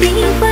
你会。